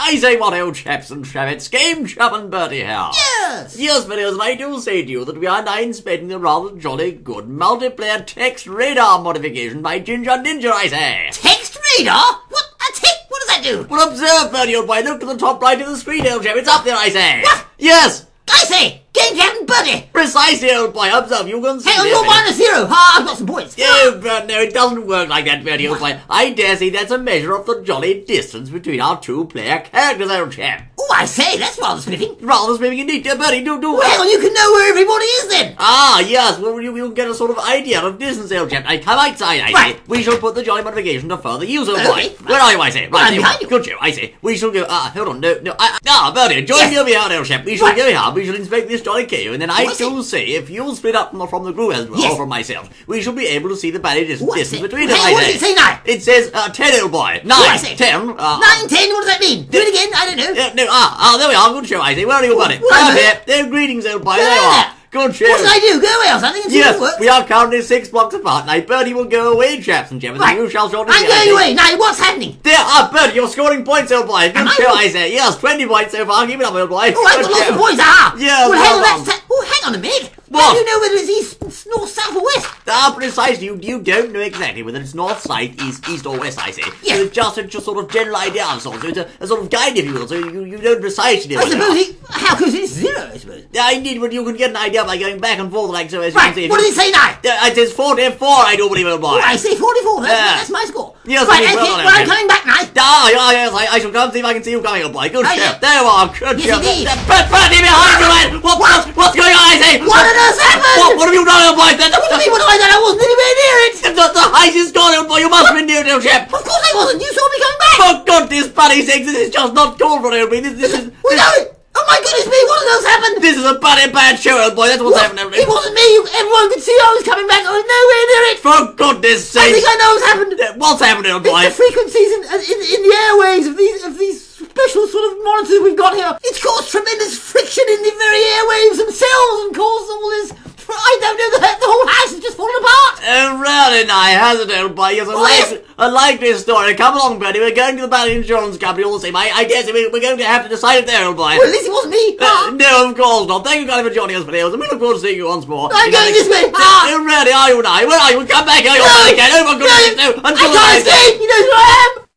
I say what old chaps and chavits, GameChap and Bertie here. Yes! Yes, fellows, and I do say to you that we are now inspecting a rather jolly good multiplayer text radar modification by Ginger Ninja, I say. Text radar? What? A tick? What does that do? Well, observe, Bertie, old boy, look to the top right of the screen, old chap, it's up there, I say. What? Yes, I say, Game Captain Buddy! precisely, old boy, observe, you can see there, you're minus zero. Ha, I've got some points. Oh, but no, it doesn't work like that, Bertie, old boy. I dare say that's a measure of the jolly distance between our two player characters, old chap. Oh, I say, that's rather spiffing. Rather swimming indeed, dear Bertie, do, do. Well, you can know where everybody is then. Ah, yes, well, you will get a sort of idea of distance, old chap. I come outside, I Right. say. We shall put the jolly modification to further use, old Okay, boy. right. Where are you, I say? Well, I'm behind you. Good show, I say. We shall go, ah, hold on, no, no, I, ah, Bertie, join Yes. me over here, old chap. We shall Right. go here, we shall inspect this jolly cave, and then I see. shall say, if you'll split up from the, from the crew as well, Yes. or from myself, we shall be able to see the barely distance, distance between Hey, us, I what does it say now? It says, uh, 10, old boy. 9, Oh, I see. 10, uh, Nine, ten, what does that mean? Do it again, I don't know. yeah, no, ah, ah, there we are. Good show, I say. Where are you, buddy? I'm there. There, greetings, old boy. There you are. Good show. What should I do? Go away or something Yes, if it works? we are currently six blocks apart. Now, Bertie will go away, chaps and chaps, Right. you shall shortly I'm going away. Now, what's happening? There, ah, Bertie, you're scoring points, old boy. Good show, I say. Yes, 20 points so far. Keep it up, old boy. Oh, I've got lots of points. Ah! Yeah, well, well hang on, done. oh, hang on a minute. What? How do you know whether it's east, north, south or west? Ah, precisely. You, you don't know exactly whether it's north, south, east, east, or west, I say. Yeah. So it's just a just sort of general idea of sorts. So it's a, a sort of guide, if you will. So you, you don't precisely know I suppose it... How could it's zero, I suppose. Yeah, indeed, but you can get an idea by going back and forth like so, as you Right, can see. what you- does it say now? Yeah, it says 44, I do believe, old boy. Oh, I see 44. That's, Yeah. that's my score. Yes, right, I okay, well, okay. I'm coming back now. Ah, yeah, yes, I, I shall come see if I can see you coming, old boy. Good Oh, show. yeah. There you are, good Yes. But Bertie behind you, man! What, what, what's going on, I say? What on earth's happened? What, what have you done, old boy? The, What do you mean, what do I know? I wasn't anywhere near it. the, the, the height is gone, old boy. You must have been near it, old chap. Of course I wasn't. You saw me coming back. For goodness, Buddy sakes, this is just not called for, old. This, this is... We This, no, oh my goodness me, what on earth's happened? this is a bloody bad show, old boy. That's what's happening, old boy. It wasn't me. Everyone could see I was coming back. I was nowhere near it. For goodness I think I know what's happened. What's happening, old boy? It's the frequencies in, uh, in, in the airwaves of these of these special sort of monitors we've got here. It's caused tremendous friction in the very airwaves themselves and caused all this. I don't know. The, the whole house has just fallen apart. Uh, Now, has it, old? Yes, I like. I like this story. Come along, buddy. We're going to the Valley Insurance Company all the same. I, I guess we, we're going to have to decide it there, old boy. Well, at least it wasn't me. Uh, Ah. no, of course not. Thank you kindly for joining us for Nails, and we look forward to seeing you once more. I'm In going the- this way. Uh, Ah. uh, really, are you now? Where are you? Come back here, you No, again. Oh, my goodness, no. I Until can't I say- escape. He knows where I am.